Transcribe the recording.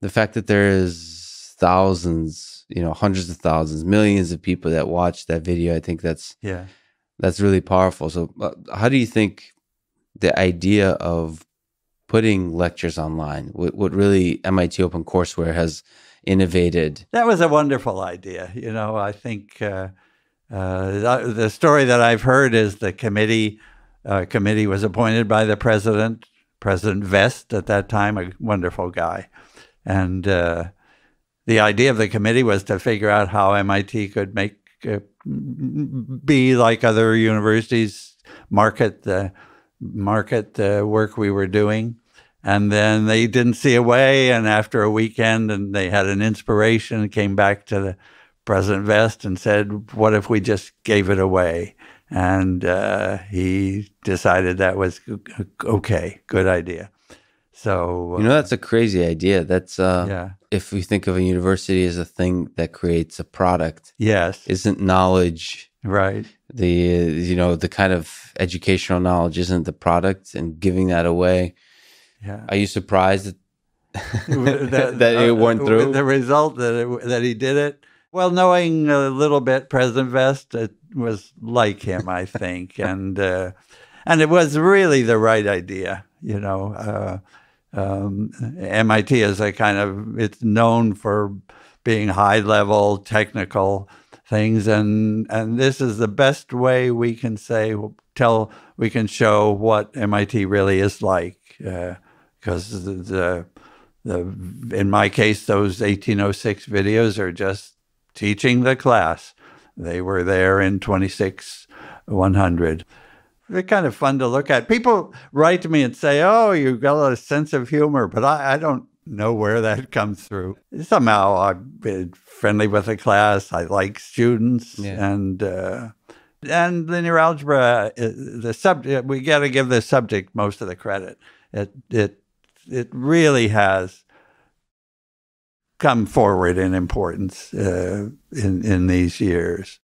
the fact that there is thousands, you know, hundreds of thousands, millions of people that watch that video, I think that's Yeah. that's really powerful. So, uh, how do you think the idea of putting lectures online, what, what really MIT Open Courseware has innovated? That was a wonderful idea. You know, I think uh, uh, the story that I've heard is the committee uh, committee was appointed by the president, President Vest at that time, a wonderful guy, and uh, the idea of the committee was to figure out how MIT could make uh, be like other universities, market the market the work we were doing. And then they didn't see a way. And after a weekend, and they had an inspiration, came back to the President Vest and said, "What if we just gave it away?" And uh, he decided that was okay, good idea. So You know, that's a crazy idea. That's uh, yeah, if we think of a university as a thing that creates a product, yes, isn't knowledge right, the you know the kind of educational knowledge isn't the product and giving that away? yeah. Are you surprised that, that, that it uh, went through? The result that it, that he did it. Well, knowing a little bit President Vest, it was like him, I think, and uh, and it was really the right idea. You know, uh, um, MIT is a kind of it's known for being high level technical things, and and this is the best way we can say tell we can show what MIT really is like because the, the the in my case those 1806 videos are just teaching the class. They were there in 26 100 they're kind of fun to look at people write to me and say oh you've got a sense of humor but i, I don't know where that comes through somehow i've been friendly with the class i like students Yeah. and uh, and linear algebra, uh, the subject, we got to give the subject most of the credit. It it it really has come forward in importance uh, in in these years.